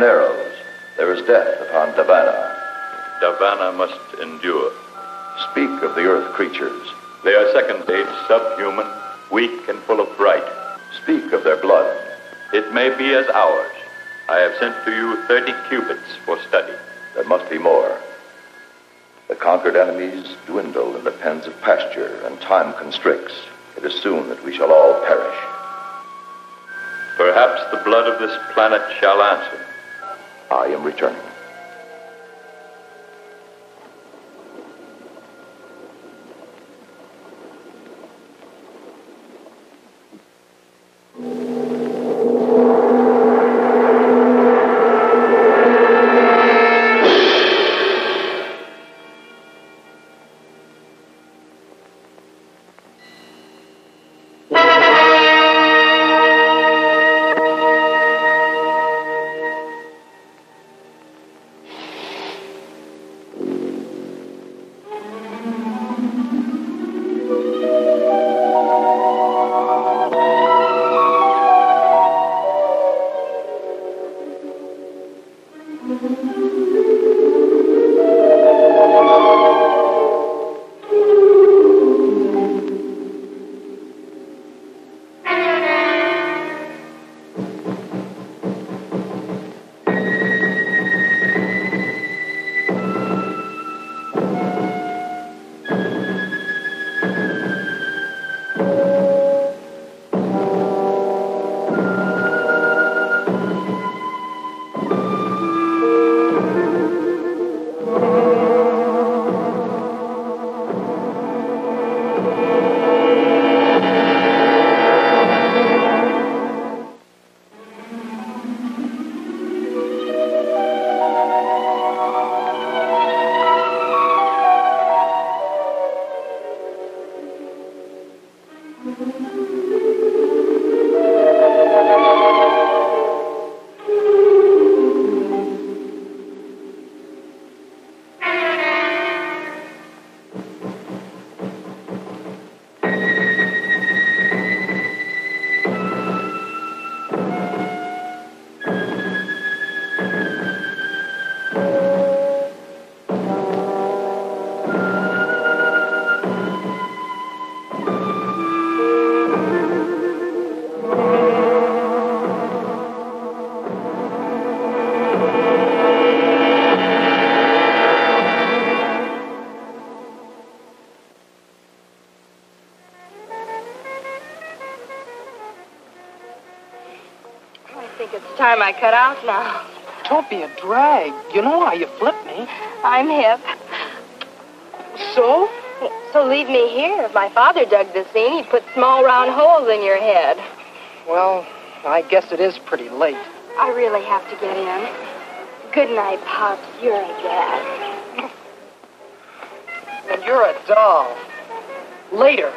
There is death upon Davanna. Davanna must endure. Speak of the earth creatures. They are second age, subhuman, weak and full of fright. Speak of their blood. It may be as ours. I have sent to you 30 cubits for study. There must be more. The conquered enemies dwindle in the pens of pasture, and time constricts. It is soon that we shall all perish. Perhaps the blood of this planet shall answer. I am returning. I cut out now. Don't be a drag. You know how you flip me. I'm hip. So? So leave me here. If my father dug the scene, he'd put small round holes in your head. Well, I guess it is pretty late. I really have to get in. Good night, Pops. You're a dad. And you're a doll. Later.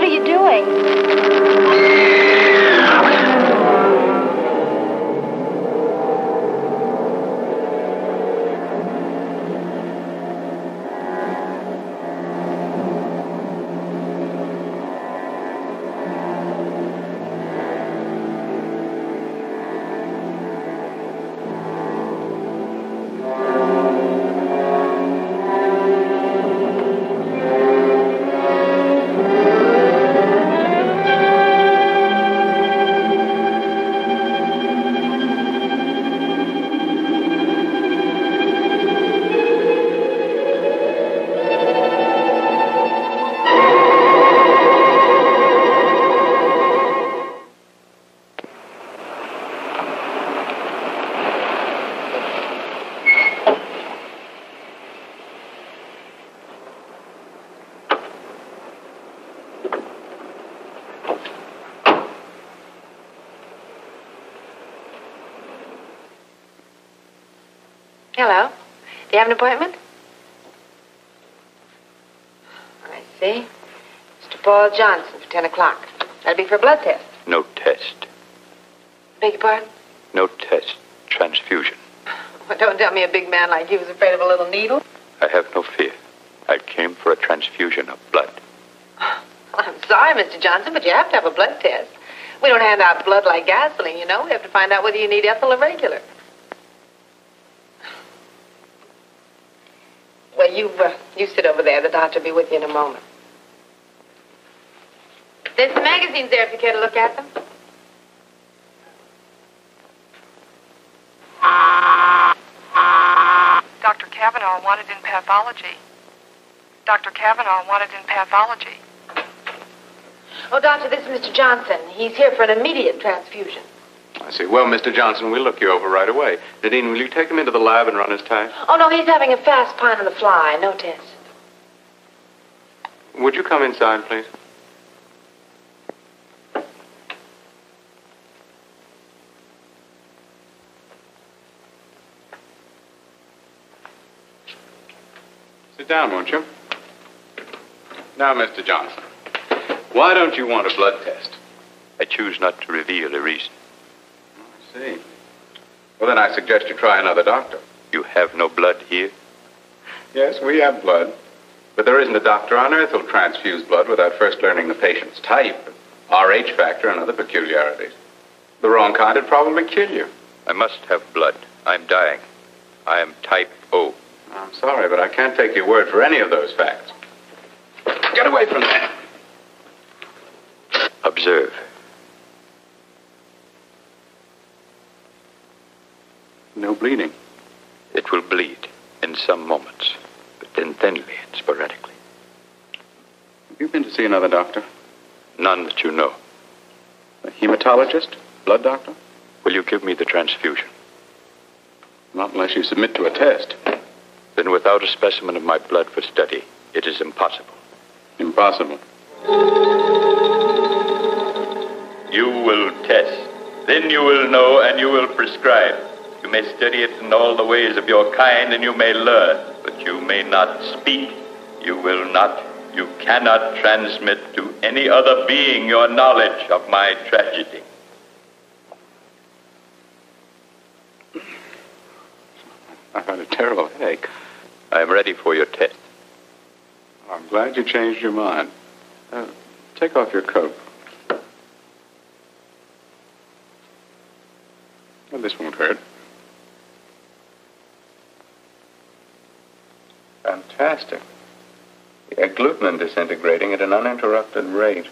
What are you doing? Have an appointment? I see. Mr. Paul Johnson for 10 o'clock. That'll be for a blood test. No test. Beg your pardon? No test. Transfusion. Well, don't tell me a big man like you is afraid of a little needle. I have no fear. I came for a transfusion of blood. I'm sorry, Mr. Johnson, but you have to have a blood test. We don't hand out blood like gasoline, you know. We have to find out whether you need ethyl or regular. Well, you sit over there. The doctor will be with you in a moment. There's some magazines there if you care to look at them. Dr. Kavanaugh wanted in pathology. Dr. Kavanaugh wanted in pathology. Oh, doctor, this is Mr. Johnson. He's here for an immediate transfusion. I see. Well, Mr. Johnson, we'll look you over right away. Nadine, will you take him into the lab and run his test? Oh, no, he's having a fast pine on the fly. No test. Would you come inside, please? Sit down, won't you? Now, Mr. Johnson, why don't you want a blood test? I choose not to reveal a reason. I see. Well, then I suggest you try another doctor. You have no blood here? Yes, we have blood. But there isn't a doctor on earth who'll transfuse blood without first learning the patient's type, RH factor, and other peculiarities. The wrong kind would probably kill you. I must have blood. I'm dying. I am type O. I'm sorry, but I can't take your word for any of those facts. Get away from there. Observe. No bleeding. It will bleed in some moments, but then thinly and sporadically. Have you been to see another doctor? None that you know. A hematologist? Blood doctor? Will you give me the transfusion? Not unless you submit to a test. Then, without a specimen of my blood for study, it is impossible. Impossible. You will test. Then you will know and you will prescribe. You may study it in all the ways of your kind and you may learn, but you may not speak. You will not, you cannot transmit to any other being your knowledge of my tragedy. I've had a terrible headache. I am ready for your test. I'm glad you changed your mind. Uh, take off your coat. Well, this won't hurt. Fantastic. The agglutinin disintegrating at an uninterrupted rate,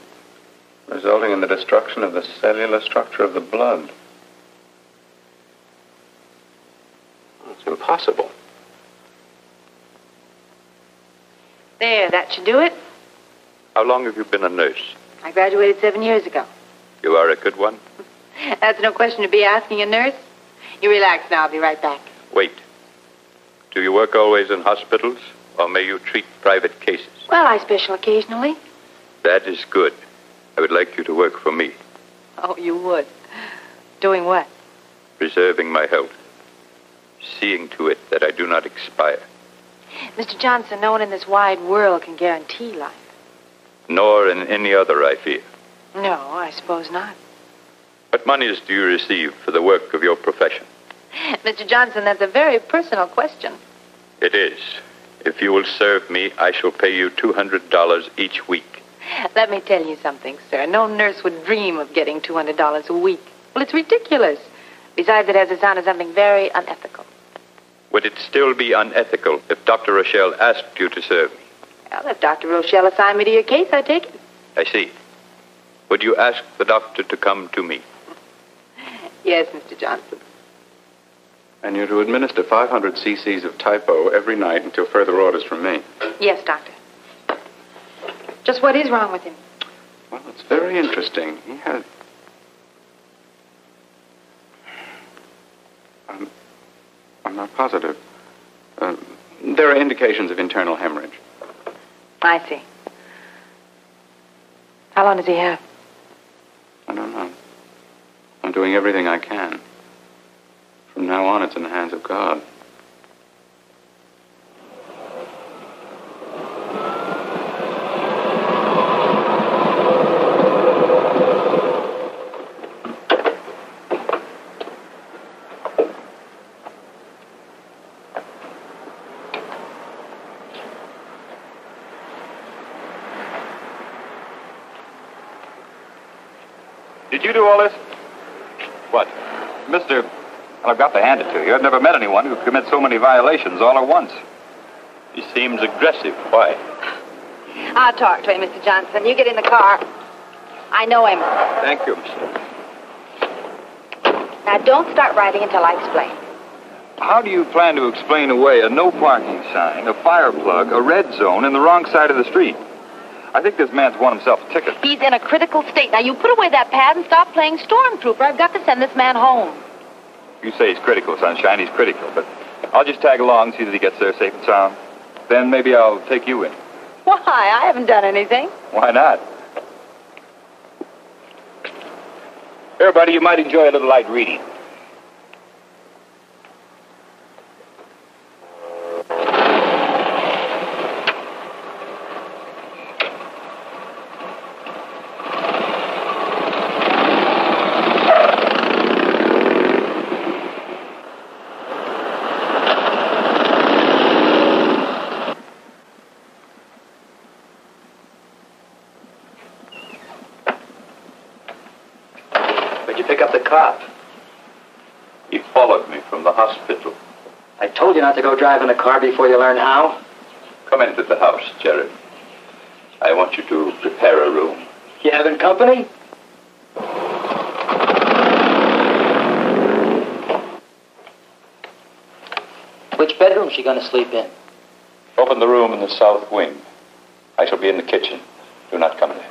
resulting in the destruction of the cellular structure of the blood. It's impossible. There, that should do it. How long have you been a nurse? I graduated seven years ago. You are a good one? That's no question to be asking a nurse. You relax now. I'll be right back. Wait. Do you work always in hospitals, or may you treat private cases? Well, I special occasionally. That is good. I would like you to work for me, Oh, you would. Doing what? preserving my health, seeing to it that I do not expire, Mr. Johnson, no one in this wide world can guarantee life. nor in any other, I fear. No, I suppose not. What monies do you receive for the work of your profession? Mr. Johnson, that's a very personal question. It is. If you will serve me, I shall pay you $200 each week. Let me tell you something, sir. No nurse would dream of getting $200 a week. Well, it's ridiculous. Besides, it has the sound of something very unethical. Would it still be unethical if Dr. Rochelle asked you to serve me? Well, if Dr. Rochelle assigned me to your case, I take it. I see. Would you ask the doctor to come to me? Yes, Mr. Johnson. And you're to administer 500 cc's of type O every night until further orders from me. Yes, Doctor. Just what is wrong with him? Well, it's very interesting. He has. I'm, I'm not positive. Uh, there are indications of internal hemorrhage. I see. How long does he have? I don't know. I'm doing everything I can. From now on, it's in the hands of God. Did you do all this? What? Mr well, I've got to hand it to you. I've never met anyone who commits so many violations all at once. He seems aggressive. Why? I'll talk to him, Mr. Johnson. You get in the car. I know him. Thank you, Mister. Now, don't start writing until I explain. How do you plan to explain away a no parking sign, a fire plug, a red zone, and the wrong side of the street? I think this man's won himself a ticket. He's in a critical state. Now, you put away that pad and stop playing stormtrooper. I've got to send this man home. You say he's critical, Sunshine. He's critical, but I'll just tag along, and see that he gets there safe and sound. Then maybe I'll take you in. Why? I haven't done anything. Why not? Here, buddy, you might enjoy a little light reading. Where'd you pick up the cop? He followed me from the hospital. I told you not to go driving a car before you learn how. Come into the house, Jerry. I want you to prepare a room. You having company? Which bedroom she gonna sleep in? Open the room in the south wing. I shall be in the kitchen. Do not come there.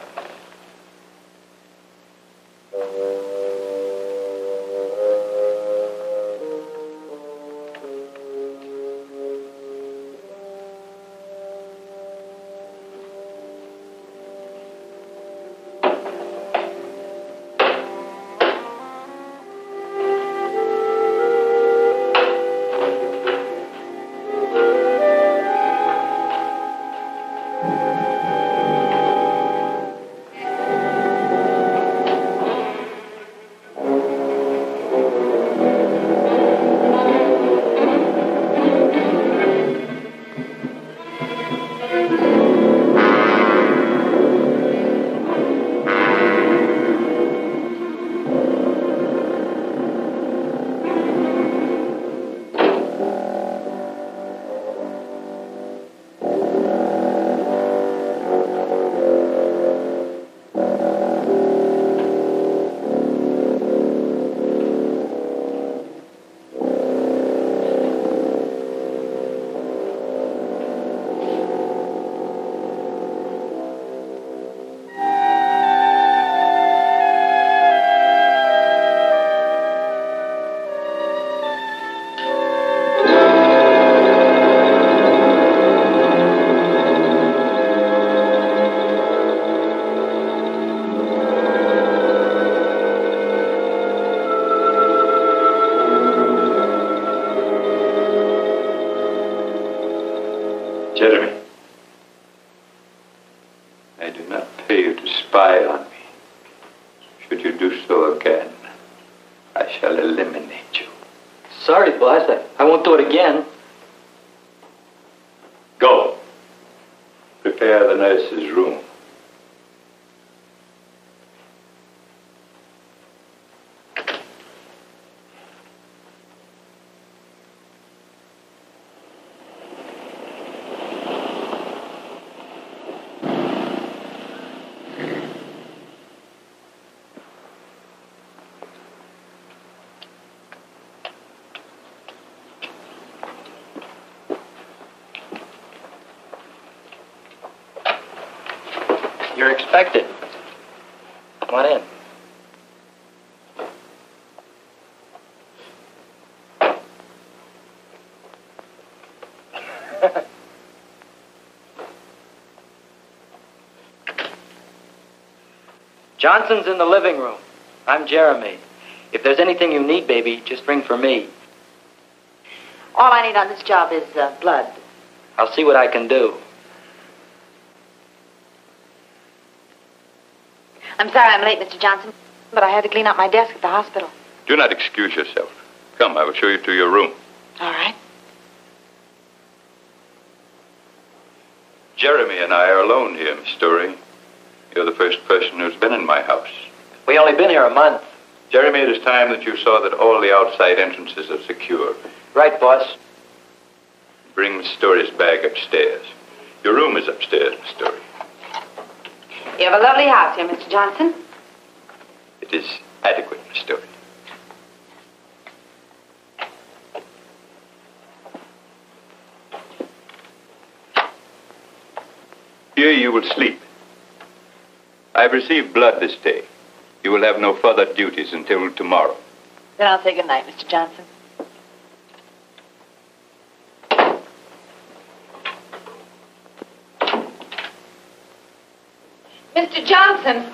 You're expected. Come on in. Johnson's in the living room. I'm Jeremy. If there's anything you need, baby, just ring for me. All I need on this job is uh, blood. I'll see what I can do. I'm sorry I'm late, Mr. Johnson, but I had to clean out my desk at the hospital. Do not excuse yourself. Come, I will show you to your room. All right. Jeremy and I are alone here, Miss Storey. You're the first person who's been in my house. We only been here a month. Jeremy, it is time that you saw that all the outside entrances are secure. Right, boss. Bring Miss Storey's bag upstairs. Your room is upstairs, Miss Storey. You have a lovely house here, Mr. Johnson. It is adequate, Miss Storey. Here you will sleep. I have received blood this day. You will have no further duties until tomorrow. Then I'll say good night, Mr. Johnson. Mr. Johnson!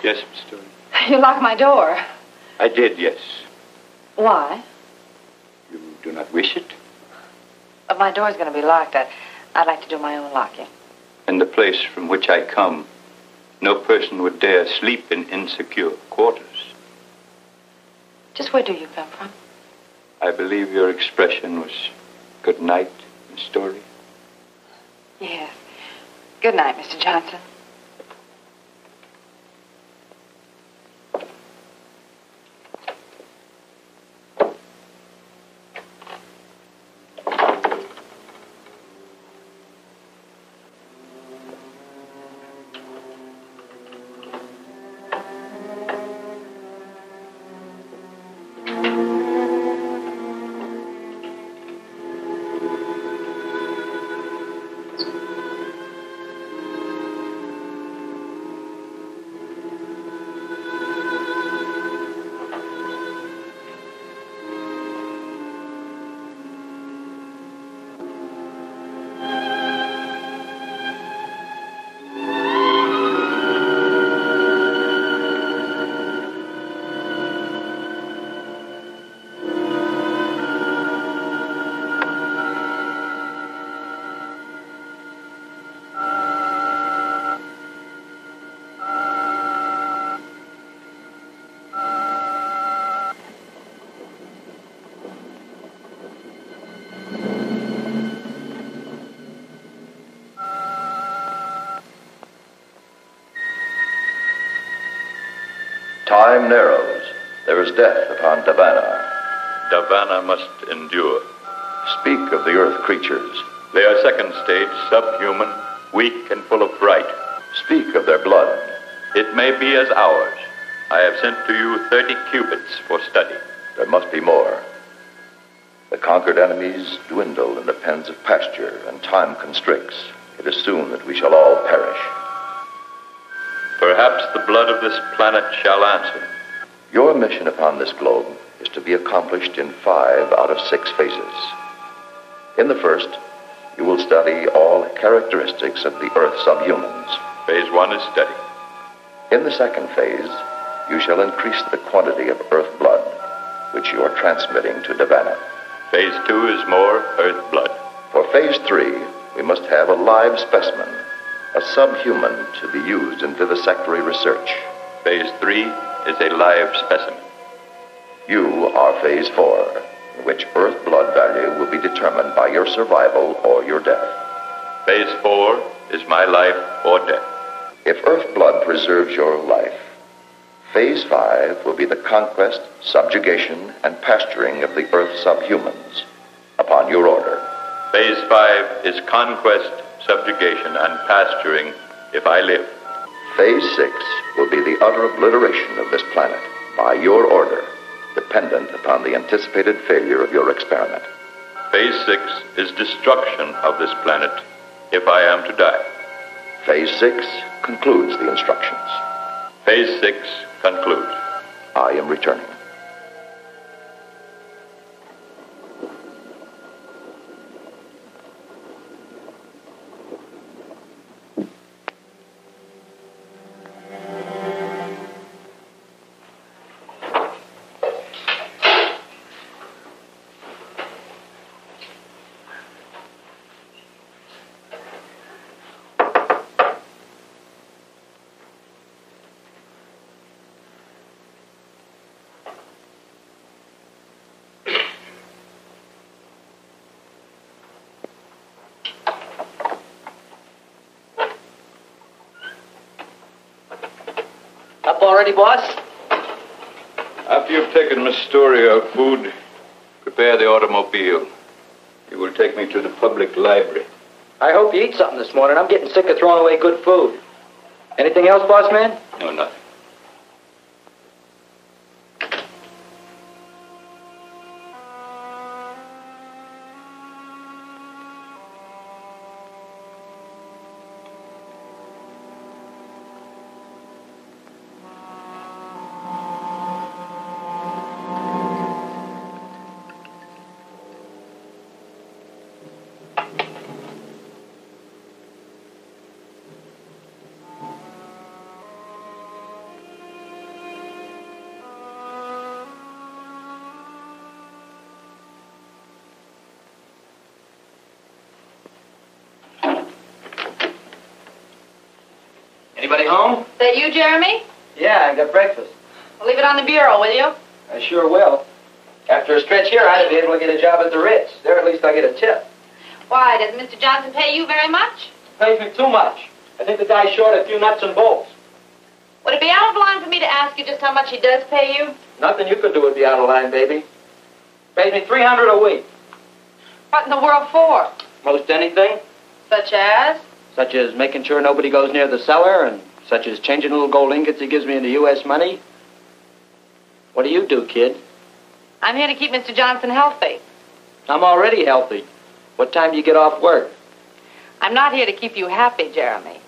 Yes, Miss Storey. You locked my door. I did, yes. Why? You do not wish it? If my door's going to be locked, I, I'd like to do my own locking. In the place from which I come, no person would dare sleep in insecure quarters. Just where do you come from? I believe your expression was good night, Miss Storey. Yes. Good night, Mr. Johnson. Death upon Davanna. Davanna must endure. Speak of the earth creatures. They are second stage, subhuman, weak, and full of fright. Speak of their blood. It may be as ours. I have sent to you 30 cubits for study. There must be more. The conquered enemies dwindle in the pens of pasture, and time constricts. It is soon that we shall all perish. Perhaps the blood of this planet shall answer. Your mission upon this globe is to be accomplished in five out of six phases. In the first, you will study all characteristics of the Earth's subhumans. Phase one is study. In the second phase, you shall increase the quantity of Earth blood, which you are transmitting to Davanna. Phase two is more Earth blood. For phase three, we must have a live specimen, a subhuman to be used in vivisectory research. Phase three is a live specimen. You are phase four, in which Earth blood value will be determined by your survival or your death. Phase four is my life or death. If Earth blood preserves your life, phase five will be the conquest, subjugation, and pasturing of the Earth subhumans upon your order. Phase five is conquest, subjugation, and pasturing if I live. Phase six will be the utter obliteration of this planet by your order, dependent upon the anticipated failure of your experiment. Phase six is destruction of this planet if I am to die. Phase six concludes the instructions. Phase six concludes. I am returning. Already, boss? After you've taken Miss Storey her food, prepare the automobile. You will take me to the public library. I hope you eat something this morning. I'm getting sick of throwing away good food. Anything else, boss man? No, nothing. Home? That you, Jeremy? Yeah, I got breakfast. Well, leave it on the bureau, will you? I sure will. After a stretch here, I'd be able to get a job at the Ritz. There, at least I get a tip. Why, does Mr. Johnson pay you very much? Pays me too much. I think the guy's short a few nuts and bolts. Would it be out of line for me to ask you just how much he does pay you? Nothing you could do would be out of line, baby. Pays me 300 a week. What in the world for? Most anything. Such as? Such as making sure nobody goes near the cellar, and such as changing little gold ingots he gives me into U.S. money. What do you do, kid? I'm here to keep Mr. Johnson healthy. I'm already healthy. What time do you get off work? I'm not here to keep you happy, Jeremy.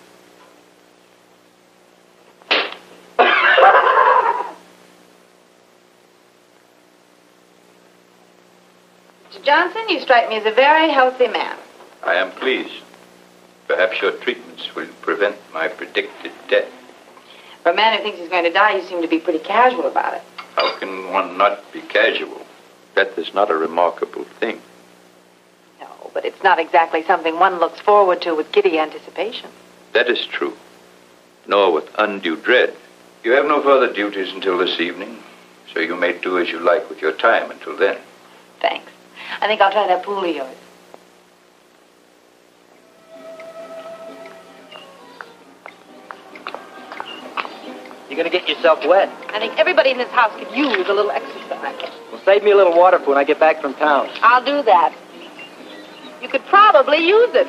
Mr. Johnson, you strike me as a very healthy man. I am pleased. Perhaps your treatments will prevent my predicted death. For a man who thinks he's going to die, you seem to be pretty casual about it. How can one not be casual? Death is not a remarkable thing. No, but it's not exactly something one looks forward to with giddy anticipation. That is true. Nor with undue dread. You have no further duties until this evening, so you may do as you like with your time until then. Thanks. I think I'll try that pool of yours. You're gonna get yourself wet. I think everybody in this house could use a little exercise. Well, save me a little water for when I get back from town. I'll do that. You could probably use it.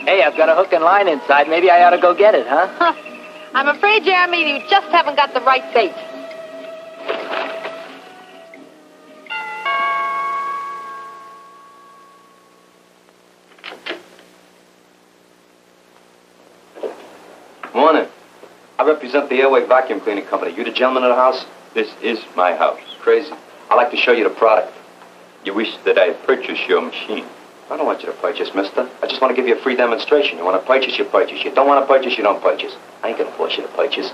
Hey, I've got a hook and line inside. Maybe I ought to go get it, huh? Huh. I'm afraid, Jeremy, you just haven't got the right bait. I represent the Airway Vacuum Cleaning Company. You the gentleman of the house? This is my house. Crazy. I'd like to show you the product. You wish that I purchase your machine. I don't want you to purchase, mister. I just want to give you a free demonstration. You want to purchase, you purchase. You don't want to purchase, you don't purchase. I ain't going to force you to purchase.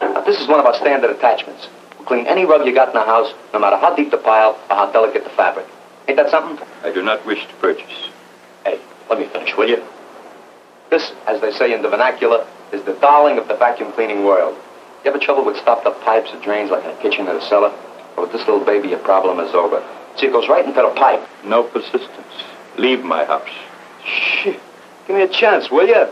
Now, this is one of our standard attachments. We'll clean any rug you got in the house, no matter how deep the pile or how delicate the fabric. Ain't that something? I do not wish to purchase. Hey, let me finish, will you? This, as they say in the vernacular, is the darling of the vacuum cleaning world. You ever trouble with stopped up pipes or drains like in a kitchen or a cellar? Well, with this little baby, your problem is over. See, it goes right into the pipe. No persistence. Leave my house. Shit. Give me a chance, will you?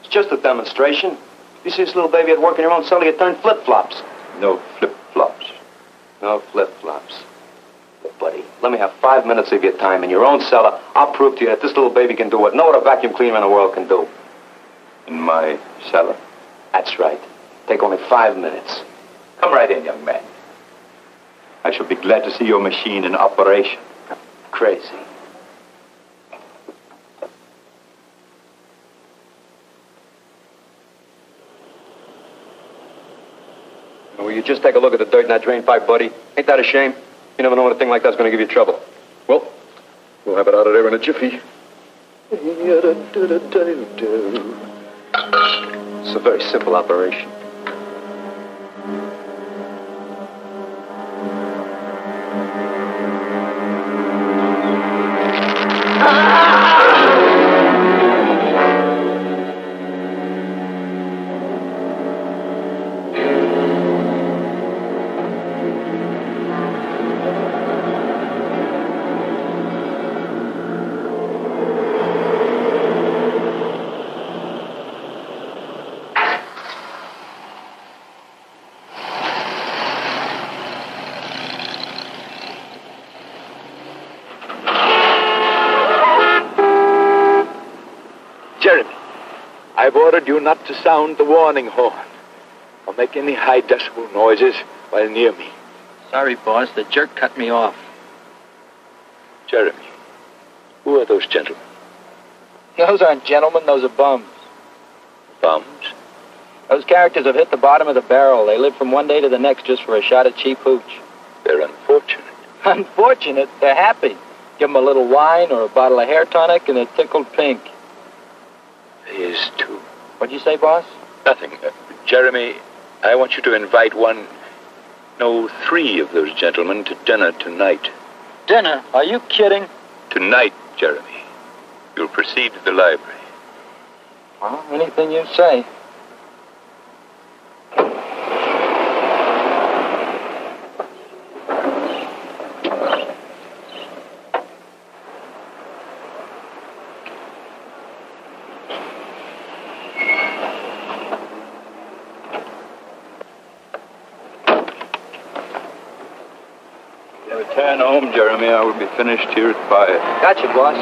It's just a demonstration. You see this little baby at work in your own cellar, you turn flip-flops. No flip-flops. No flip-flops. Look, buddy, let me have five minutes of your time in your own cellar. I'll prove to you that this little baby can do what no other vacuum cleaner in the world can do. In my cellar. That's right. Take only five minutes. Come right in, young man. I shall be glad to see your machine in operation. Crazy. Will you just take a look at the dirt in that drain pipe, buddy? Ain't that a shame? You never know when a thing like that's going to give you trouble. Well, we'll have it out of there in a jiffy. It's a very simple operation. Ordered you not to sound the warning horn or make any high decibel noises while near me. Sorry, boss. The jerk cut me off. Jeremy, who are those gentlemen? Those aren't gentlemen. Those are bums. Bums? Those characters have hit the bottom of the barrel. They live from one day to the next just for a shot of cheap hooch. They're unfortunate. Unfortunate. They're happy. Give them a little wine or a bottle of hair tonic, and they're tickled pink. There is, too. What'd you say, boss? Nothing. Uh, Jeremy, I want you to invite one, no, three of those gentlemen to dinner tonight. Dinner? Are you kidding? Tonight, Jeremy. You'll proceed to the library. Well, anything you say. Return home, Jeremy. I will be finished here at five. Gotcha, boss.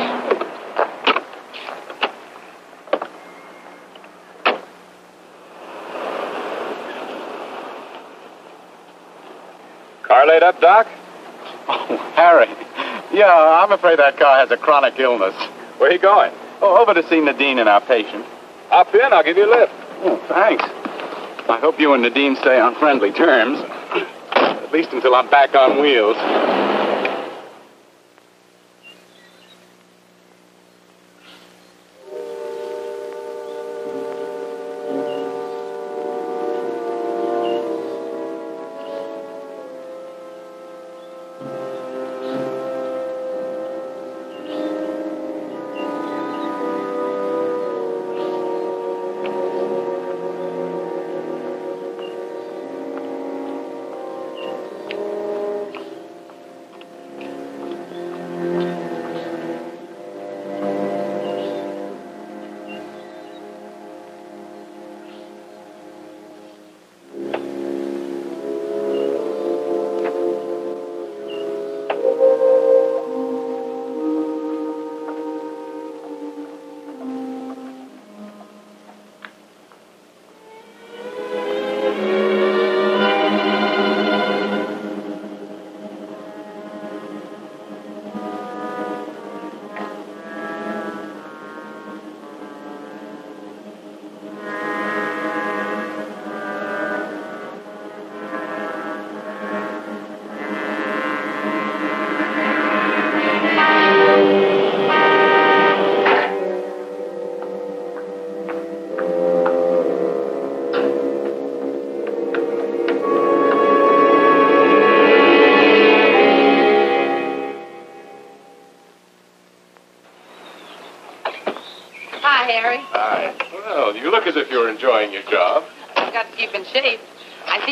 Car laid up, Doc? Oh, Harry. Yeah, I'm afraid that car has a chronic illness. Where are you going? Oh, over to see Nadine and our patient. Hop in, I'll give you a lift. Oh, thanks. I hope you and Nadine stay on friendly terms. At least until I'm back on wheels.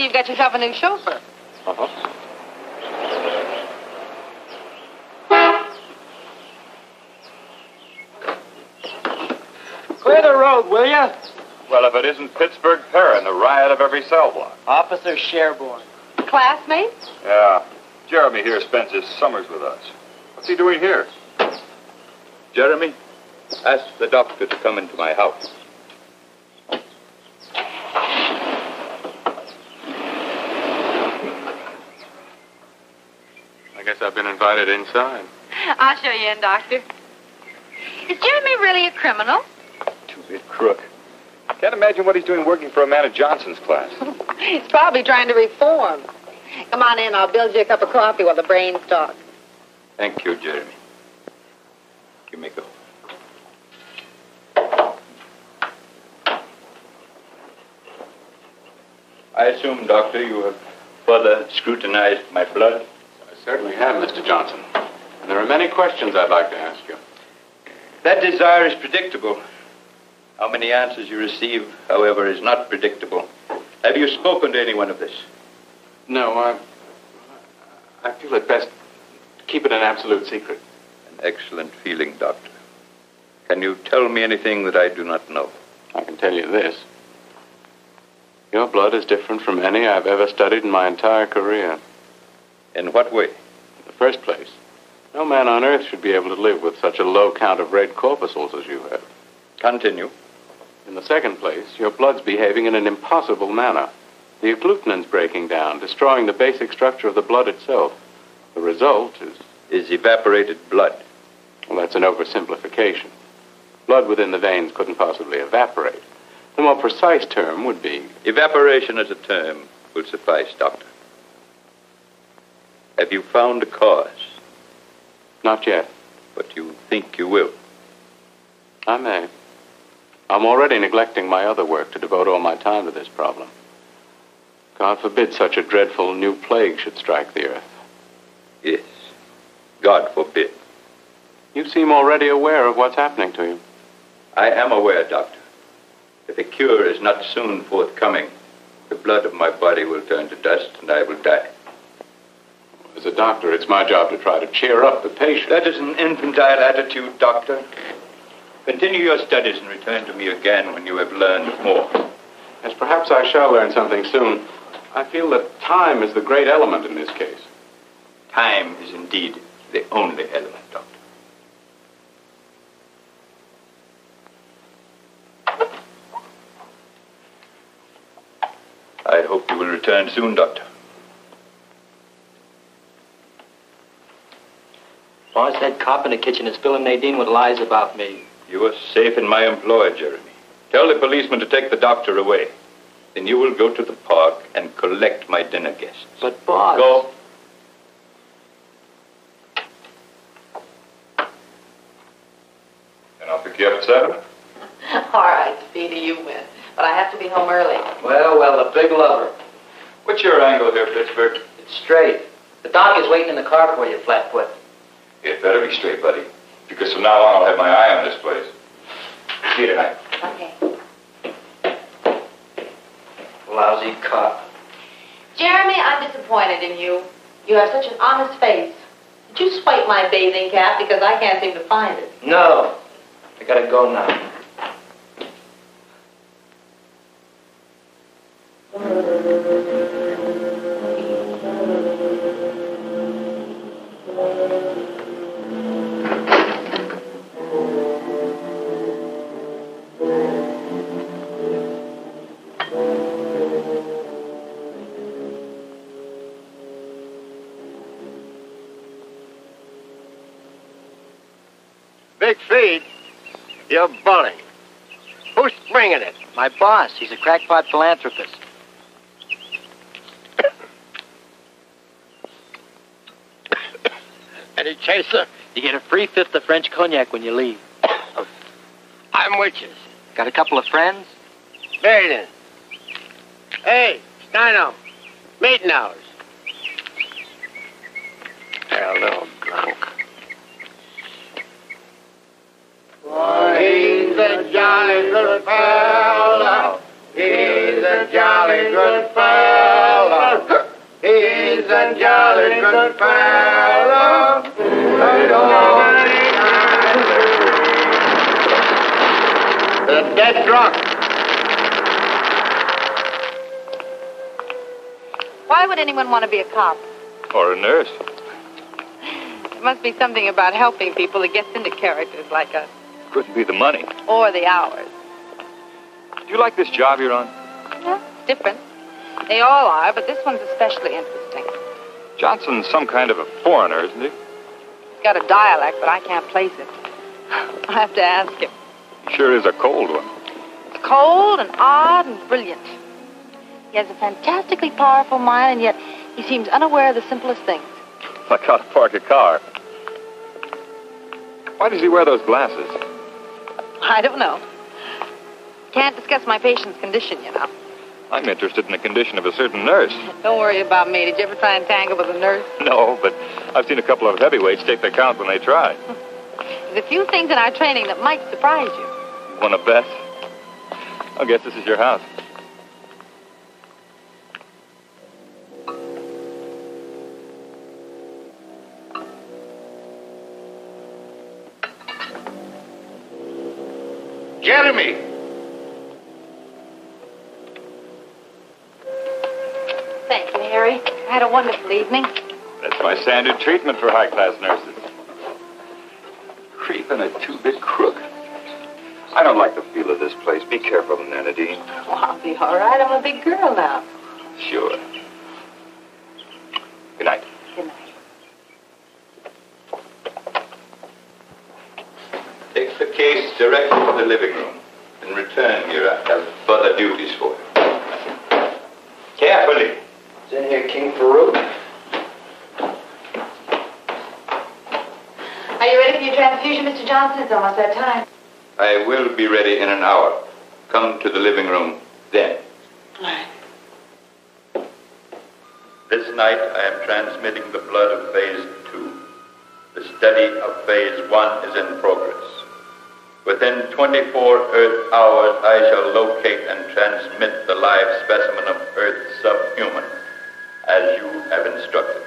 You've got yourself a new chauffeur. Uh-huh. Clear the road, will you? Well, if it isn't Pittsburgh Perrin, the riot of every cell block. Officer Sherbourne. Classmates? Yeah. Jeremy here spends his summers with us. What's he doing here? Jeremy, ask the doctor to come into my house. I guess I've been invited inside. I'll show you in, Doctor. Is Jeremy really a criminal? Two-bit crook. Can't imagine what he's doing working for a man of Johnson's class. He's probably trying to reform. Come on in. I'll build you a cup of coffee while the brains talk. Thank you, Jeremy. You may go. I assume, Doctor, you have further scrutinized my blood? Certainly have, Mr. Johnson. And there are many questions I'd like to ask you. That desire is predictable. How many answers you receive, however, is not predictable. Have you spoken to anyone of this? No, I. I feel it best to keep it an absolute secret. An excellent feeling, Doctor. Can you tell me anything that I do not know? I can tell you this. Your blood is different from any I've ever studied in my entire career. In what way? In the first place, no man on earth should be able to live with such a low count of red corpuscles as you have. Continue. In the second place, your blood's behaving in an impossible manner. The agglutinins breaking down, destroying the basic structure of the blood itself. The result is. Is evaporated blood. Well, that's an oversimplification. Blood within the veins couldn't possibly evaporate. The more precise term would be. Evaporation as a term will suffice, Doctor. Have you found a cause? Not yet. But you think you will? I may. I'm already neglecting my other work to devote all my time to this problem. God forbid such a dreadful new plague should strike the earth. Yes. God forbid. You seem already aware of what's happening to you. I am aware, Doctor. If a cure is not soon forthcoming, the blood of my body will turn to dust and I will die. As a doctor, it's my job to try to cheer up the patient. That is an infantile attitude, Doctor. Continue your studies and return to me again when you have learned more. Yes, perhaps I shall learn something soon. I feel that time is the great element in this case. Time is indeed the only element, Doctor. I hope you will return soon, Doctor. Boss, that cop in the kitchen is filling Nadine with lies about me. You are safe in my employ, Jeremy. Tell the policeman to take the doctor away. Then you will go to the park and collect my dinner guests. But, boss. Go. And I'll pick you up at seven. All right, Speedy, you win. But I have to be home early. Well, well, the big lover. What's your angle here, Pittsburgh? It's straight. The doc is waiting in the car for you, Flatfoot. It better be straight, buddy. Because from now on, I'll have my eye on this place. See you tonight. Okay. Lousy cop. Jeremy, I'm disappointed in you. You have such an honest face. Did you swipe my bathing cap? Because I can't seem to find it. No. I gotta go now. Mm. Boss, he's a crackpot philanthropist. Any chaser? You get a free fifth of French cognac when you leave. I'm witches. Got a couple of friends? Very then. Hey, Steino. Meeting hours. Hell, little drunk. Boy, he's a jolly good fellow. He's a jolly good fellow. He's a jolly good fellow. The dead drunk. Why would anyone want to be a cop? Or a nurse. It must be something about helping people that gets into characters like us. Couldn't be the money. Or the hours. Do you like this job you're on? Different. They all are, but this one's especially interesting. Johnson's some kind of a foreigner, isn't he? He's got a dialect, but I can't place it. I'll have to ask him. He sure is a cold one. It's cold and odd and brilliant. He has a fantastically powerful mind, and yet he seems unaware of the simplest things. Like how to park a car. Why does he wear those glasses? I don't know. Can't discuss my patient's condition, you know. I'm interested in the condition of a certain nurse. Don't worry about me. Did you ever try and tangle with a nurse? No, but I've seen a couple of heavyweights take the count when they try. There's a few things in our training that might surprise you. Want to bet? I guess this is your house. Evening. That's my standard treatment for high class nurses. Creep and a two bit crook. I don't like the feel of this place. Be careful, Nanadine. Oh, I'll be all right. I'm a big girl now. Sure. Good night. Good night. Take the case directly to the living room. In return, Murat have uh, further duties for you. Carefully. Is in here, King Farouk. Are you ready for your transfusion, Mr. Johnson? It's almost that time. I will be ready in an hour. Come to the living room then. This night I am transmitting the blood of phase two. The study of phase one is in progress. Within 24 Earth hours, I shall locate and transmit the live specimen of Earth subhuman, as you have instructed.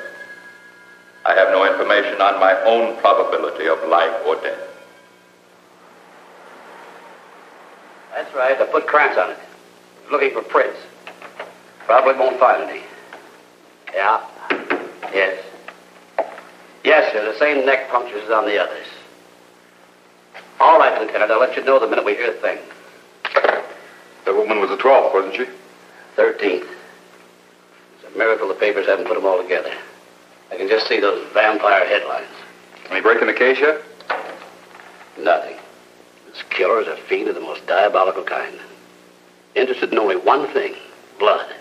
I have no information on my own probability of life or death. That's right. I put Krantz on it. Looking for prints. Probably won't find any. Yeah. Yes. Yes, sir. The same neck punctures as on the others. All right, Lieutenant. I'll let you know the minute we hear a thing. The woman was the 12th, wasn't she? Thirteenth. It's a miracle the papers haven't put them all together. I can just see those vampire headlines. Any break in the case yet? Nothing. This killer is a fiend of the most diabolical kind. Interested in only one thing blood.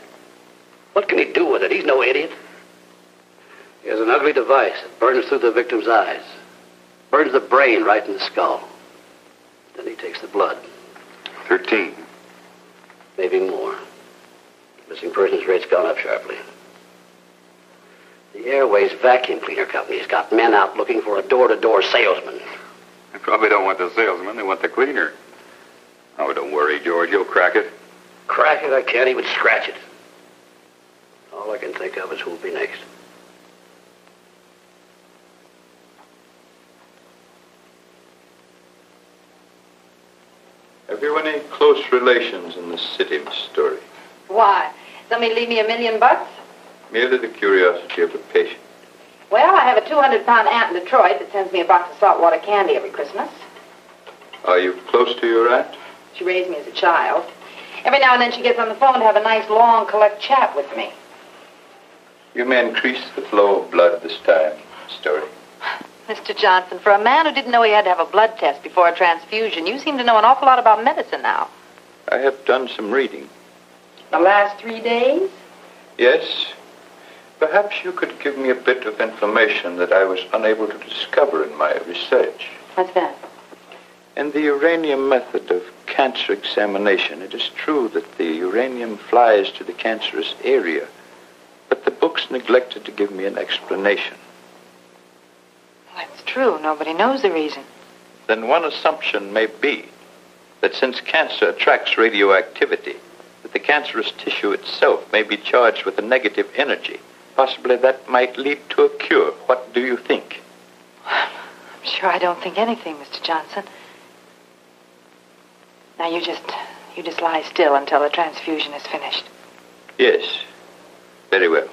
What can he do with it? He's no idiot. He has an ugly device that burns through the victim's eyes, burns the brain right in the skull. Then he takes the blood. 13. Maybe more. Missing persons rate's gone up sharply. The Airways Vacuum Cleaner Company's got men out looking for a door-to-door salesman. They probably don't want the salesman. They want the cleaner. Oh, don't worry, George. You'll crack it. Crack it, I can't even scratch it. All I can think of is who'll be next. Have you any close relations in the city, Miss Storey? Why? Somebody leave me a million bucks? Merely the curiosity of a patient. Well, I have a 200 pound aunt in Detroit that sends me a box of saltwater candy every Christmas. Are you close to your aunt? She raised me as a child. Every now and then she gets on the phone to have a nice, long, collect chat with me. You may increase the flow of blood this time, Storey. Mr. Johnson, for a man who didn't know he had to have a blood test before a transfusion, you seem to know an awful lot about medicine now. I have done some reading. The last three days? Yes. Perhaps you could give me a bit of information that I was unable to discover in my research. What's that? In the uranium method of cancer examination, it is true that the uranium flies to the cancerous area, but the books neglected to give me an explanation. That's true. Nobody knows the reason. Then one assumption may be that since cancer attracts radioactivity, that the cancerous tissue itself may be charged with a negative energy. Possibly that might lead to a cure. What do you think? I'm sure I don't think anything, Mr. Johnson. Now you just you just lie still until the transfusion is finished. Yes. Very well.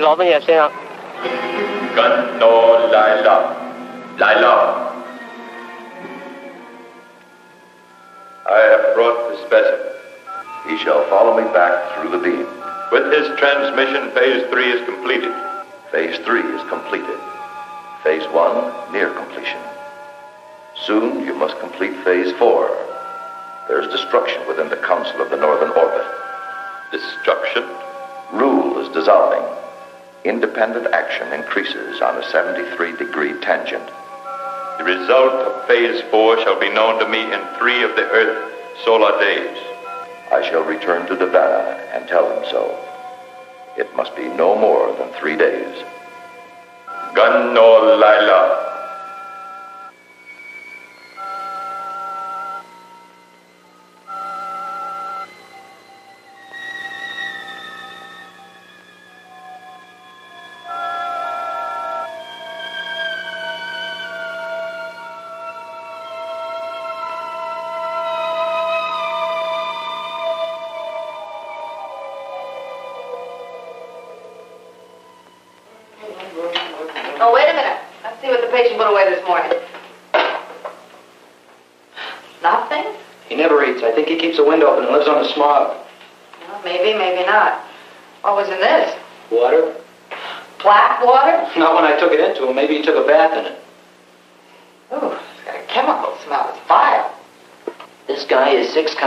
Đi lọt với nhà xe ạ. Gun no Lila. Lila. I have brought the specimen. He shall follow me back through the beam. With his transmission, phase three is completed. Phase three is completed. Phase one near completion. Soon you must complete phase four. There is destruction within the Council of the Northern Orbit. Destruction? Rule is dissolving. Independent action increases on a 73 degree tangent. The result of phase four shall be known to me in three of the Earth solar days. I shall return to Davanna and tell him so. It must be no more than three days. Gun no Lila.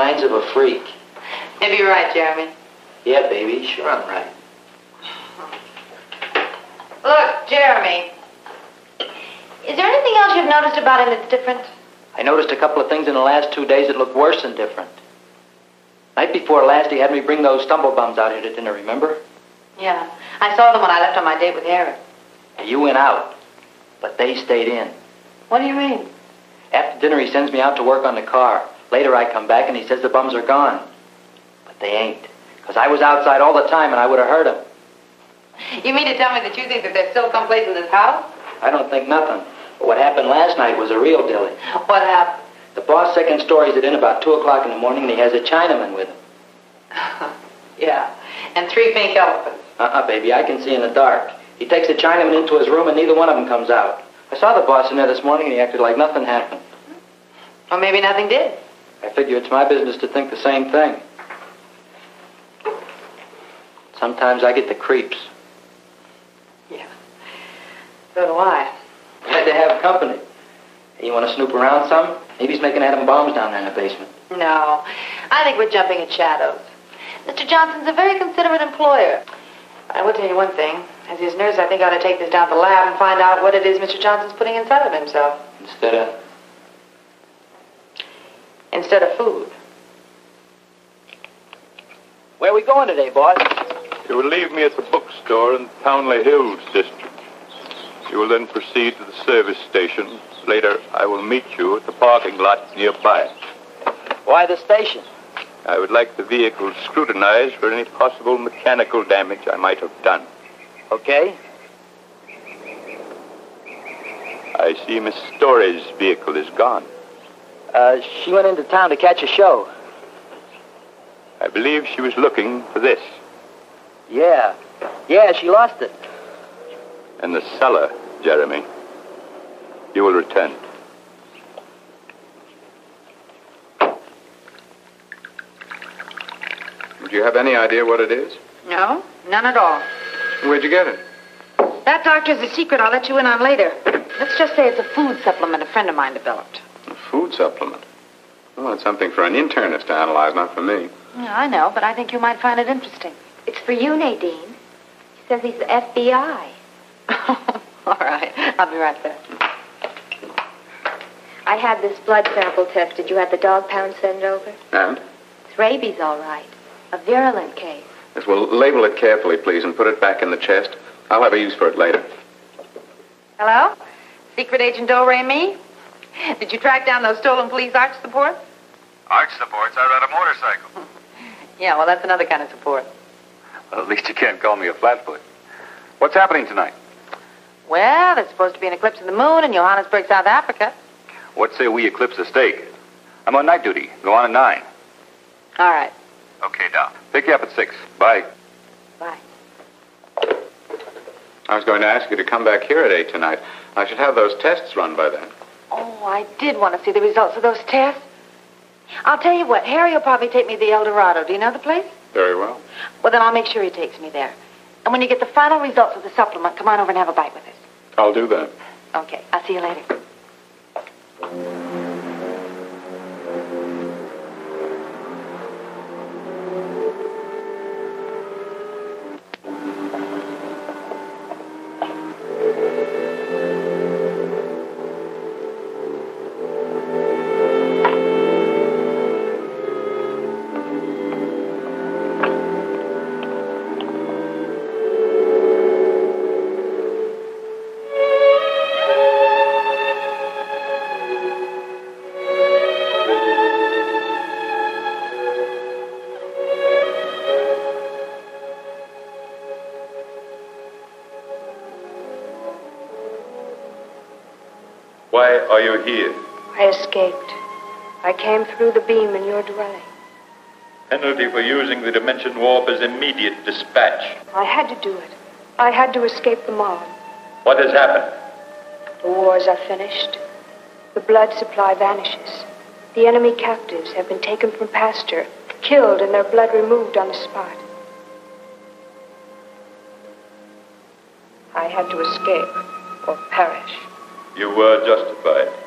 Kinds of a freak. Maybe you're right, Jeremy. Yeah, baby, sure I'm right. Look, Jeremy. Is there anything else you've noticed about him that's different? I noticed a couple of things in the last two days that look worse than different. Night before last, he had me bring those stumble bums out here to dinner, remember? Yeah. I saw them when I left on my date with Harry. You went out, but they stayed in. What do you mean? After dinner, he sends me out to work on the car. Later, I come back and he says the bums are gone. But they ain't. Because I was outside all the time and I would have heard him. You mean to tell me that you think that there's still someplace in this house? I don't think nothing. But what happened last night was a real dilly. What happened? The boss second stories it in about 2 o'clock in the morning and he has a Chinaman with him. Yeah. And three pink elephants. Uh-uh, baby, I can see in the dark. He takes the Chinaman into his room and neither one of them comes out. I saw the boss in there this morning and he acted like nothing happened. Or maybe nothing did. I figure it's my business to think the same thing. Sometimes I get the creeps. Yeah. So do I. Had to have company. You want to snoop around some? Maybe he's making atom bombs down there in the basement. No. I think we're jumping at shadows. Mr. Johnson's a very considerate employer. I will tell you one thing. As his nurse, I think I ought to take this down to the lab and find out what it is Mr. Johnson's putting inside of himself. Instead of... Instead of food. Where are we going today, boss? You will leave me at the bookstore in Townley Hills district. You will then proceed to the service station. Later, I will meet you at the parking lot nearby. Why the station? I would like the vehicle scrutinized for any possible mechanical damage I might have done. Okay. I see Miss Storey's vehicle is gone. Uh, she went into town to catch a show. I believe she was looking for this. Yeah. Yeah, she lost it. In the cellar, Jeremy. You will return. Do you have any idea what it is? No, none at all. Where'd you get it? That doctor's a secret I'll let you in on later. Let's just say it's a food supplement a friend of mine developed. Food supplement. Well, it's something for an internist to analyze, not for me. Yeah, I know, but I think you might find it interesting. It's for you, Nadine. He says he's the FBI. All right, I'll be right there. I had this blood sample tested. You had the dog pound sent over? And? It's rabies, all right. A virulent case. Yes, well, label it carefully, please, and put it back in the chest. I'll have a use for it later. Hello? Secret Agent Do Re Mi? Did you track down those stolen police arch supports? Arch supports, I ride a motorcycle. Yeah, well, that's another kind of support. Well, at least you can't call me a flatfoot. What's happening tonight? Well, there's supposed to be an eclipse of the moon in Johannesburg, South Africa. What say we eclipse the stake? I'm on night duty. Go on at nine. All right. Okay, Doc. Pick you up at six. Bye. Bye. I was going to ask you to come back here at 8 tonight. I should have those tests run by then. Oh, I did want to see the results of those tests. I'll tell you what, Harry will probably take me to the El Dorado. Do you know the place? Very well. Well, then I'll make sure he takes me there. And when you get the final results of the supplement, come on over and have a bite with us. I'll do that. Okay, I'll see you later. I came through the beam in your dwelling. Penalty for using the dimension warp is immediate dispatch. I had to do it. I had to escape the mob. What has happened? The wars are finished. The blood supply vanishes. The enemy captives have been taken from pasture, killed, and their blood removed on the spot. I had to escape or perish. You were justified.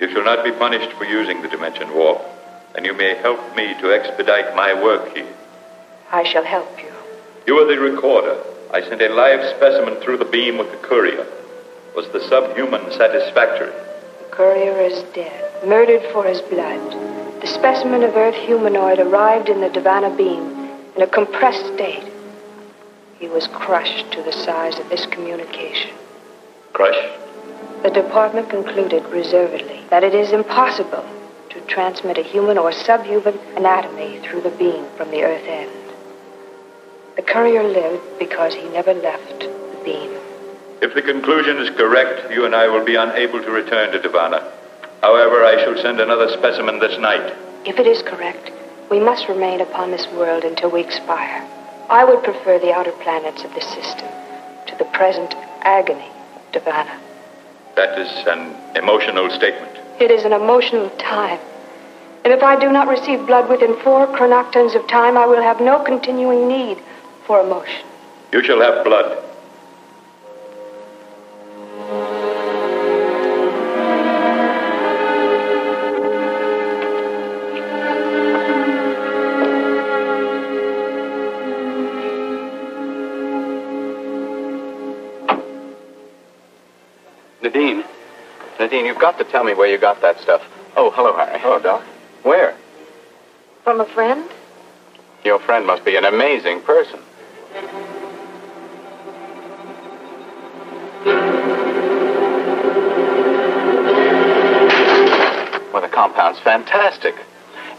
You shall not be punished for using the dimension warp, and you may help me to expedite my work here. I shall help you. You are the recorder. I sent a live specimen through the beam with the courier. Was the subhuman satisfactory? The courier is dead, murdered for his blood. The specimen of Earth humanoid arrived in the Davanna beam in a compressed state. He was crushed to the size of this communication. Crushed? The department concluded reservedly that it is impossible to transmit a human or subhuman anatomy through the beam from the Earth end. The courier lived because he never left the beam. If the conclusion is correct, you and I will be unable to return to Davanna. However, I shall send another specimen this night. If it is correct, we must remain upon this world until we expire. I would prefer the outer planets of this system to the present agony of Davanna. That is an emotional statement. It is an emotional time. And if I do not receive blood within four chronoctons of time, I will have no continuing need for emotion. You shall have blood. Nadine, you've got to tell me where you got that stuff. Oh, hello, Harry. Hello, Doc. Where? From a friend? Your friend must be an amazing person. Well, the compound's fantastic.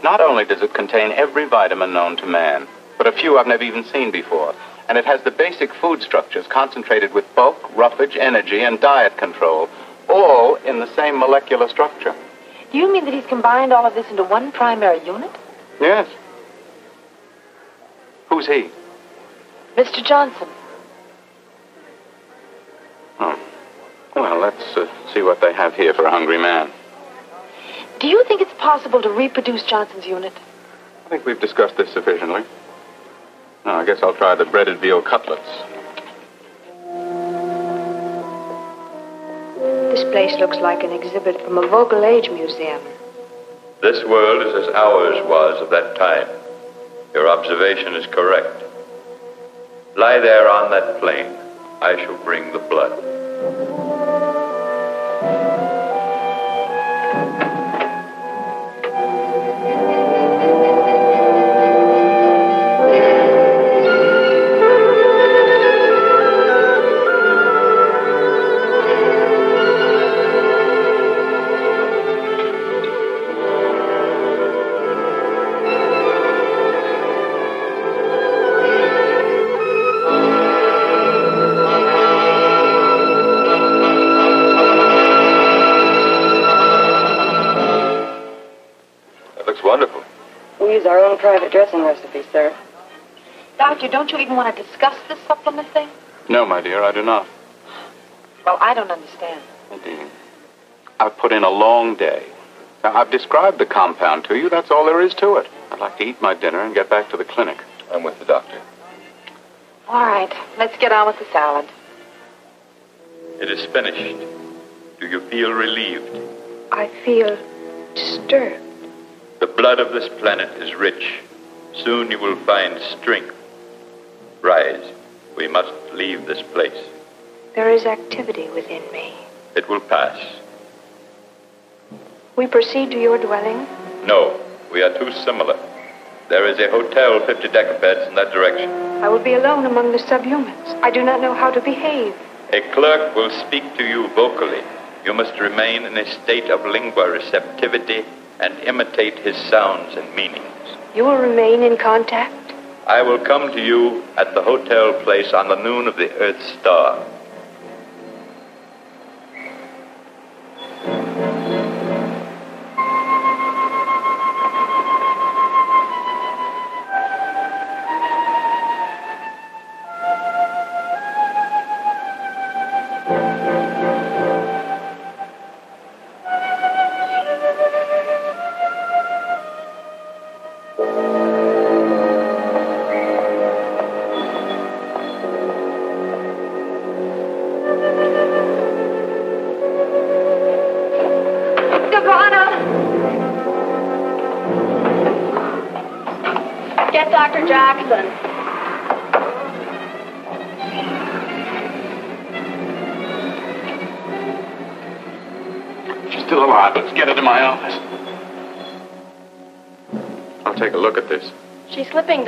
Not only does it contain every vitamin known to man, but a few I've never even seen before. And it has the basic food structures concentrated with bulk, roughage, energy, and diet control, all in the same molecular structure. Do you mean that he's combined all of this into one primary unit? Yes. Who's he? Mr. Johnson. Oh. Well, let's uh, see what they have here for a hungry man. Do you think it's possible to reproduce Johnson's unit? I think we've discussed this sufficiently. Now, I guess I'll try the breaded veal cutlets. This place looks like an exhibit from a Vocal Age museum. This world is as ours was of that time. Your observation is correct. Lie there on that plain. I shall bring the blood. Our own private dressing recipe, sir. Doctor, don't you even want to discuss this supplement thing? No, my dear, I do not. Well, I don't understand. Nadine, I've put in a long day. Now, I've described the compound to you. That's all there is to it. I'd like to eat my dinner and get back to the clinic. I'm with the doctor. All right, let's get on with the salad. It is finished. Do you feel relieved? I feel disturbed. The blood of this planet is rich. Soon you will find strength. Rise. We must leave this place. There is activity within me. It will pass. We proceed to your dwelling. No, we are too similar. There is a hotel 50 decabeds in that direction. I will be alone among the subhumans. I do not know how to behave. A clerk will speak to you vocally. You must remain in a state of lingua receptivity and imitate his sounds and meanings. You will remain in contact. I will come to you at the hotel place on the noon of the Earth star.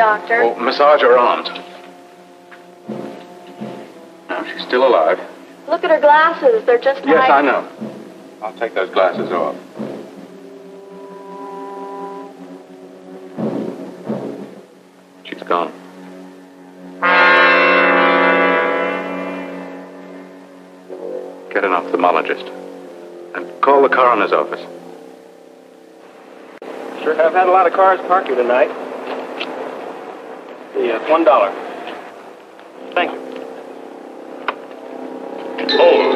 Doctor. Oh, massage her arms. No, she's still alive. Look at her glasses. They're just Yes, like... I know. I'll take those glasses off. She's gone. Get an ophthalmologist. And call the coroner's office. Sure have had a lot of cars parked here tonight. One dollar. Thank you. Hold.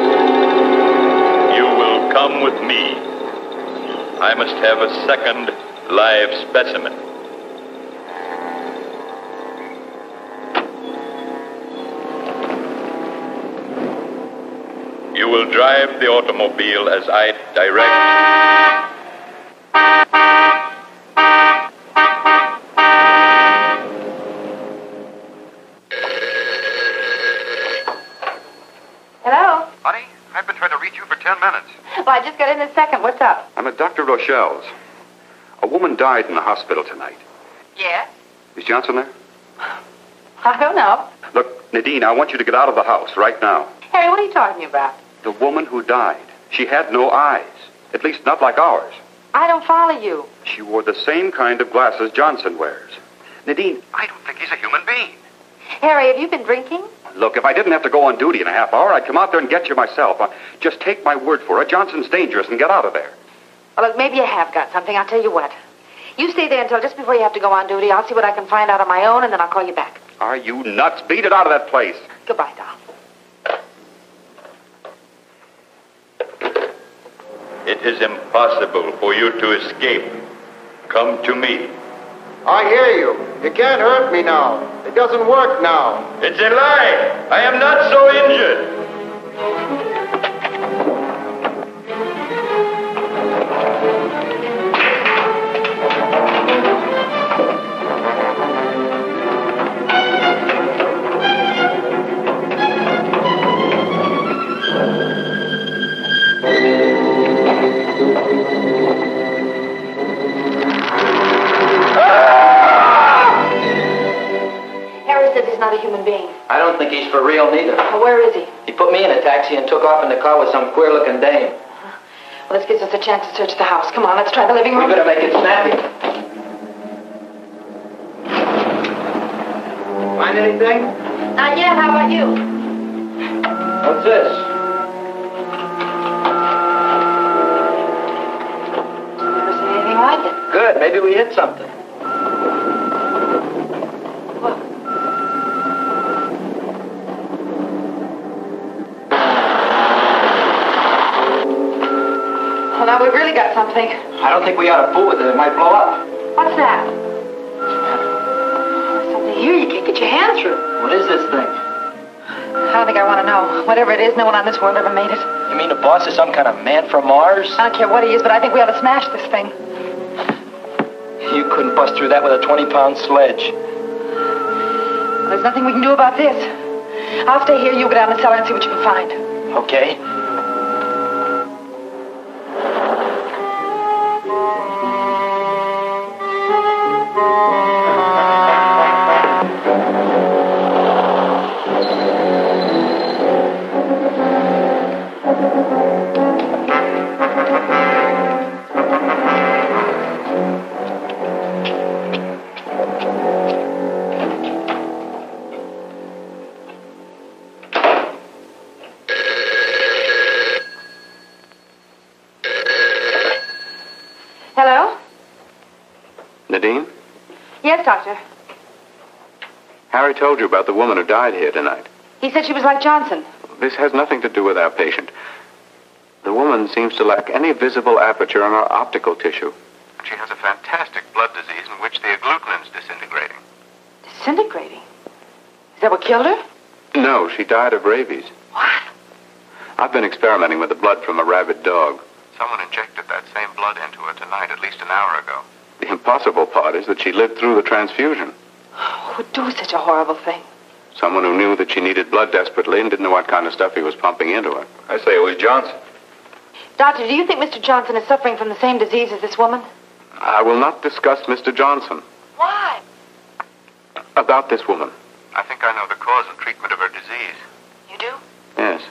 You will come with me. I must have a second live specimen. You will drive the automobile as I direct. Rochelle's. A woman died in the hospital tonight. Yeah? Is Johnson there? I don't know. Look, Nadine, I want you to get out of the house right now. Harry, what are you talking about? The woman who died, she had no eyes. At least not like ours. I don't follow you. She wore the same kind of glasses Johnson wears. Nadine, I don't think he's a human being. Harry, have you been drinking? Look, if I didn't have to go on duty in a half hour, I'd come out there and get you myself. Uh, just take my word for it. Johnson's dangerous and get out of there. Well, look, maybe you have got something. I'll tell you what. You stay there until just before you have to go on duty. I'll see what I can find out on my own, and then I'll call you back. Are you nuts? Beat it out of that place. Goodbye, Doll. It is impossible for you to escape. Come to me. I hear you. You can't hurt me now. It doesn't work now. It's a lie. I am not so injured. Not a human being. I don't think he's for real neither. Well, where is he? He put me in a taxi and took off in the car with some queer looking dame. Well, this gives us a chance to search the house. Come on, let's try the living room. We better make it snappy. Find anything? Not yet. How about you? What's this? Never seen anything like it. Good. Maybe we hit something. Well, now we've really got something. I don't think we ought to fool with it. It might blow up. What's that? There's something here you can't get your hand through. What is this thing? I don't think I want to know. Whatever it is, no one on this world ever made it. You mean the boss is some kind of man from Mars? I don't care what he is, but I think we ought to smash this thing. You couldn't bust through that with a 20 pound sledge. Well, there's nothing we can do about this. I'll stay here. You go down the cellar and see what you can find. Okay? Told you about the woman who died here tonight. He said she was like Johnson. This has nothing to do with our patient. The woman seems to lack any visible aperture on her optical tissue. She has a fantastic blood disease in which the agglutinins disintegrating. Disintegrating? Is that what killed her? No, she died of rabies. What? I've been experimenting with the blood from a rabid dog. Someone injected that same blood into her tonight, at least an hour ago. The impossible part is that she lived through the transfusion. Who would do such a horrible thing? Someone who knew that she needed blood desperately and didn't know what kind of stuff he was pumping into her. I say it was Johnson. Doctor, do you think Mr. Johnson is suffering from the same disease as this woman? I will not discuss Mr. Johnson. Why? About this woman. I think I know the cause and treatment of her disease. You do? Yes.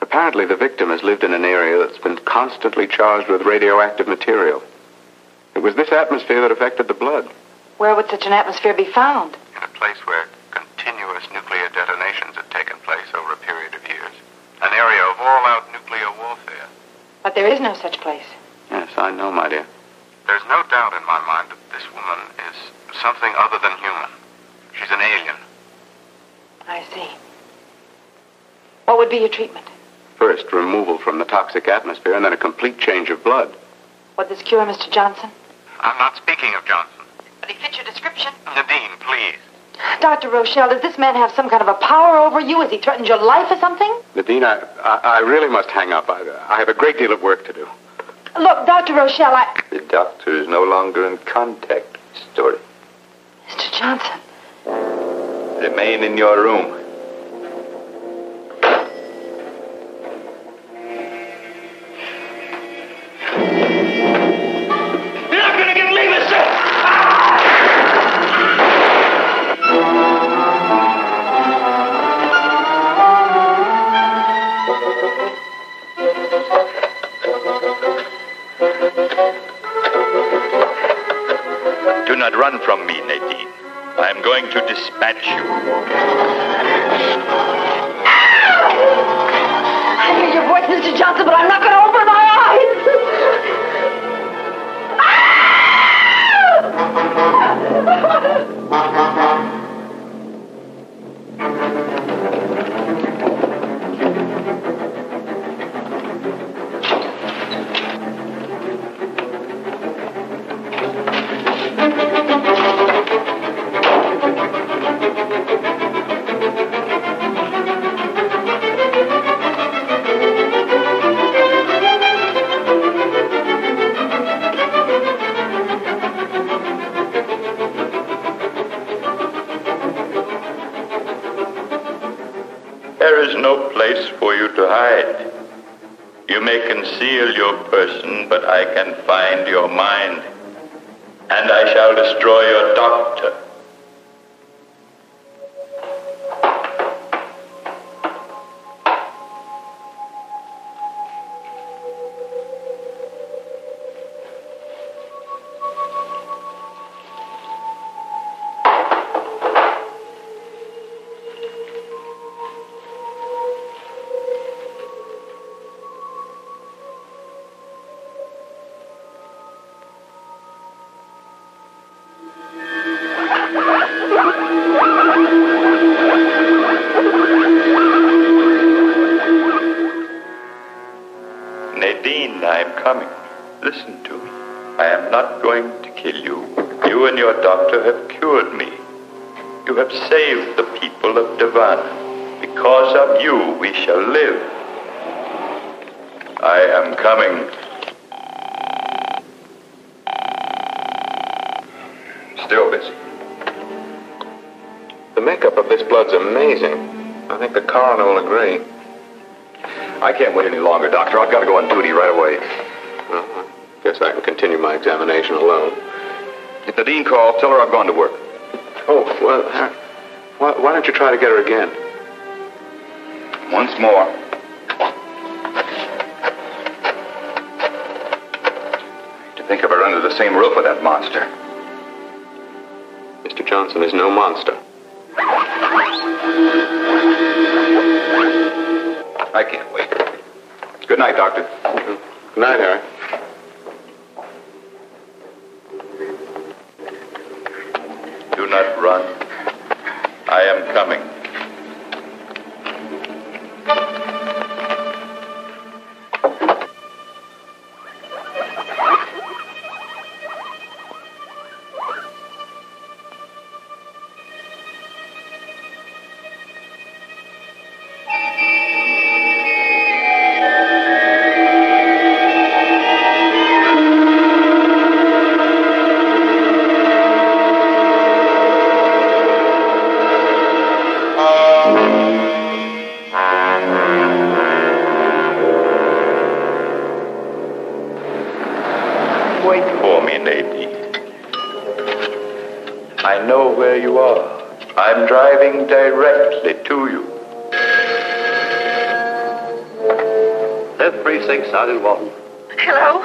Apparently, the victim has lived in an area that's been constantly charged with radioactive material. It was this atmosphere that affected the blood. Where would such an atmosphere be found? In a place where continuous nuclear detonations had taken place over a period of years. An area of all-out nuclear warfare. But there is no such place. Yes, I know, my dear. There's no doubt in my mind that this woman is something other than human. She's an alien. I see. What would be your treatment? First, removal from the toxic atmosphere, and then a complete change of blood. Would this cure Mr. Johnson? I'm not speaking of Johnson. But he fits your description. Nadine, please. Dr. Rochelle, does this man have some kind of a power over you? Has he threatened your life or something? Nadine, I, I, I really must hang up. I, I have a great deal of work to do. Look, Dr. Rochelle, I. The doctor is no longer in contact with the story. Mr. Johnson. Remain in your room. Run from me, Nadine. I am going to dispatch you. I hear your voice, Mr. Johnson, but I'm not going to open my Listen to me. I am not going to kill you. You and your doctor have cured me. You have saved the people of Davanna. Because of you, we shall live. I am coming. Still busy. The makeup of this blood's amazing. I think the coroner will agree. I can't wait any longer, Doctor. I've got to go on duty right away. I guess I can continue my examination alone. If Nadine calls, tell her I've gone to work. Oh, well, Harry, why, why don't you try to get her again? Once more. To think of her under the same roof with that monster. Mr. Johnson is no monster. I can't wait. Good night, Doctor. Good night, Harry. Hello?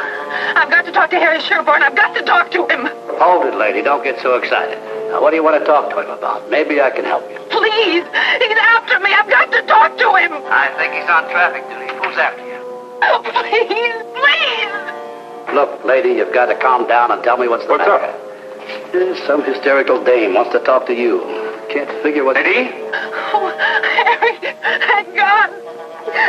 I've got to talk to Harry Sherbourne. I've got to talk to him. Hold it, lady. Don't get so excited. Now, what do you want to talk to him about? Maybe I can help you. Please. He's after me. I've got to talk to him. I think he's on traffic duty. Who's after you? Oh, please, please. Look, lady, you've got to calm down and tell me what's the What's matter. There's some hysterical dame wants to talk to you. Can't figure what... Lady? Oh, Harry, thank God.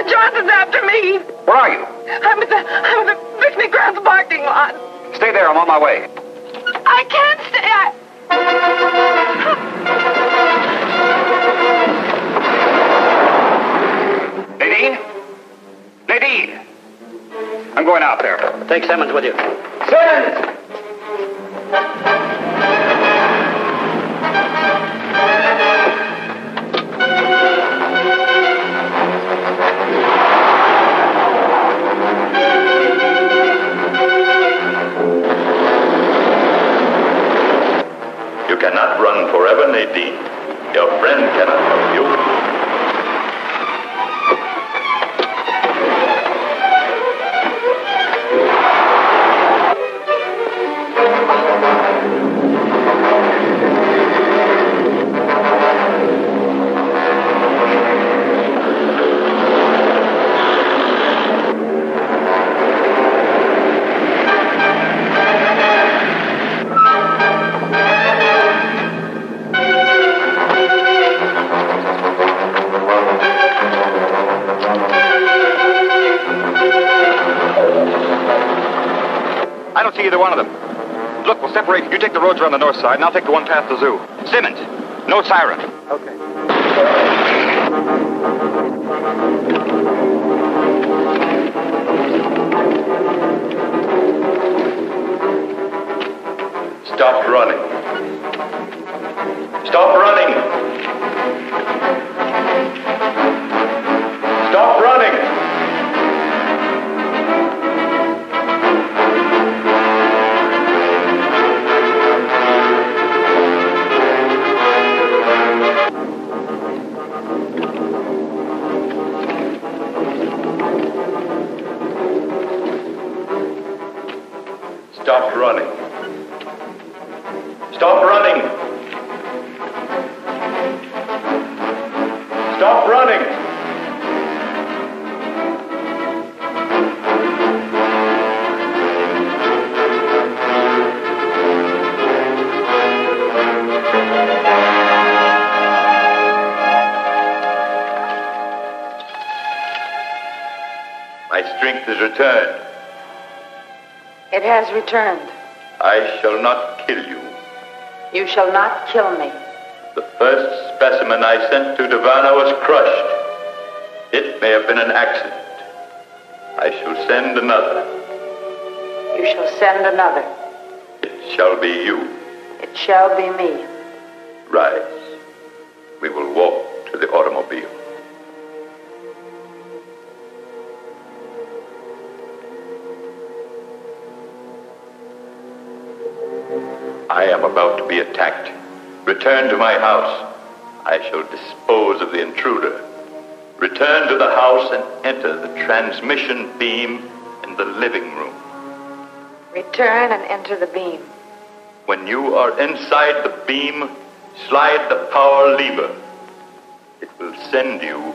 Johnson's after me. Where are you? I'm at the, I'm at the Bixby Grounds parking lot. Stay there. I'm on my way. I can't stay. I... Nadine? Nadine! I'm going out there. Take Simmons with you. Simmons! Cannot run forever, Nadine. Your friend cannot help you. I don't see either one of them. Look, we'll separate. You take the roads around the north side, and I'll take the one past the zoo. Simmons, no siren. Okay. Stop running. Stop running. Stop running. Returned. It has returned. I shall not kill you. You shall not kill me. The first specimen I sent to Davanna was crushed. It may have been an accident. I shall send another. You shall send another. It shall be you. It shall be me. Rise. We will walk to the automobile. I am about to be attacked. Return to my house. I shall dispose of the intruder. Return to the house and enter the transmission beam in the living room. Return and enter the beam. When you are inside the beam, slide the power lever. It will send you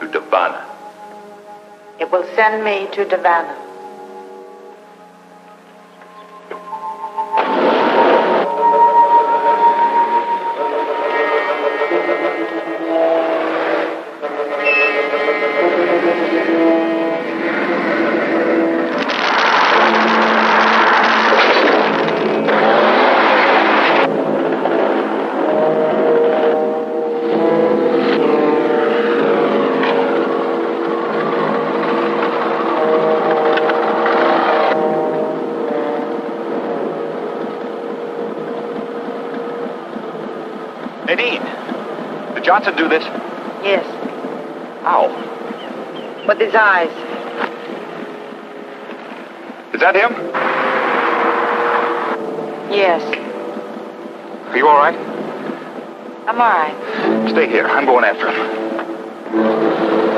to Davanna. It will send me to Davanna. got to do this? Yes. How? With his eyes. Is that him? Yes. Are you all right? I'm all right. Stay here. I'm going after him.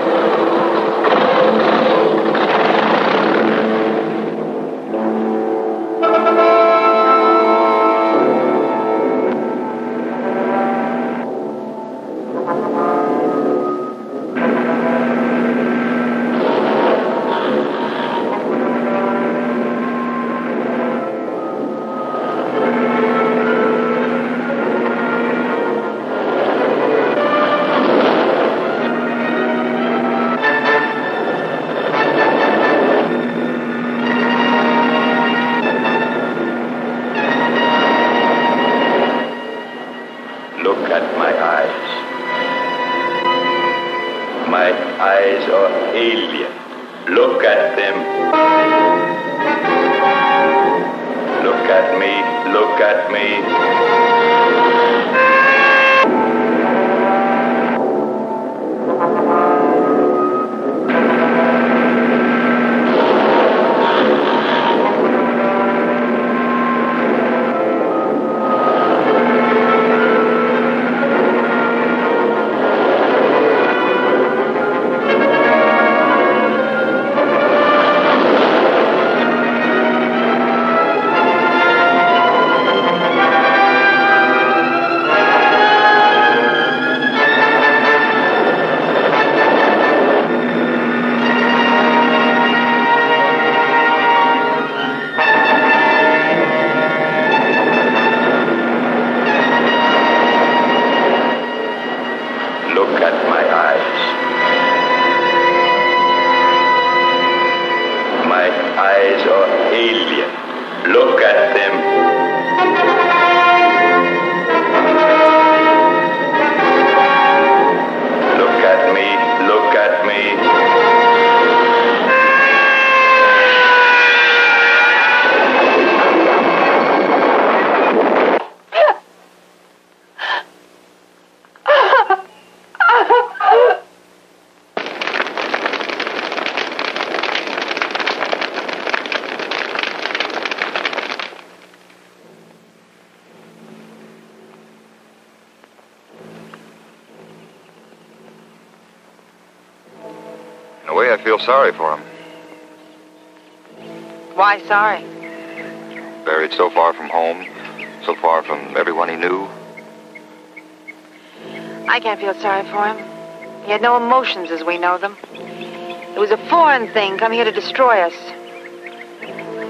can't feel sorry for him. He had no emotions as we know them. It was a foreign thing come here to destroy us.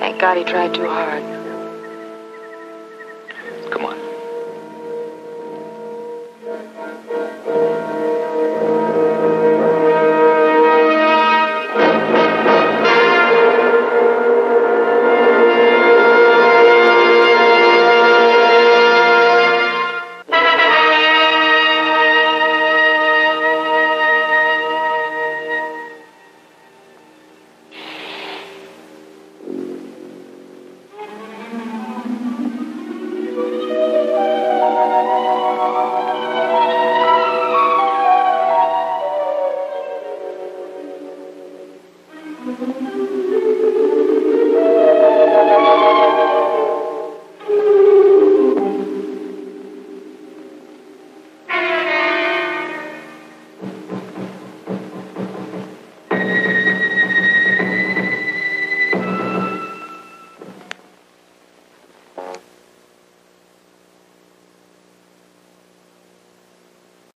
Thank God he tried too hard.